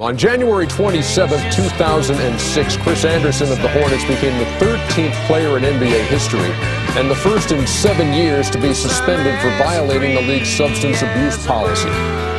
On January 27, 2006, Chris Andersen of the Hornets became the 13th player in NBA history and the first in seven years to be suspended for violating the league's substance abuse policy.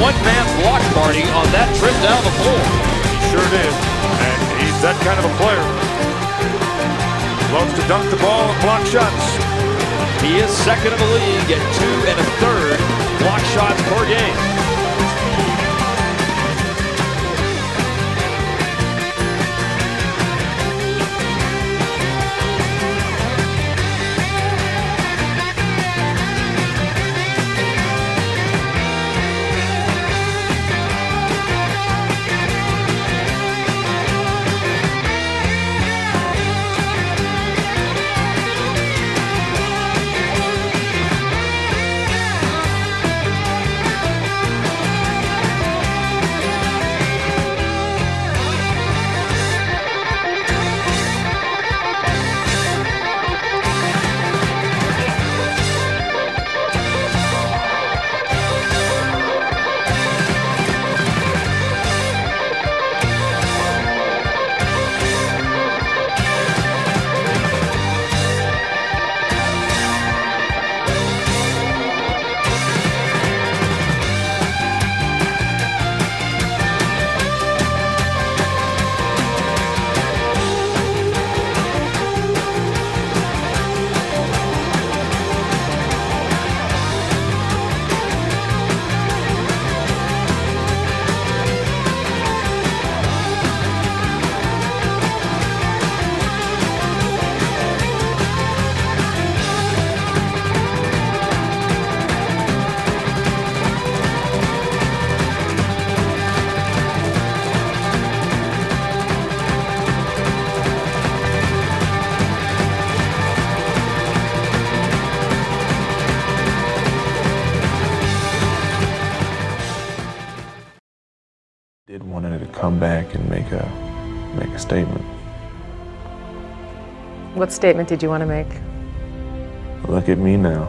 One-man block party on that trip down the floor. He sure did. And he's that kind of a player. Loves to dunk the ball and block shots. He is second in the league at two and a third block shots per game. Did wanted to come back and make a make a statement. What statement did you want to make? Look at me now.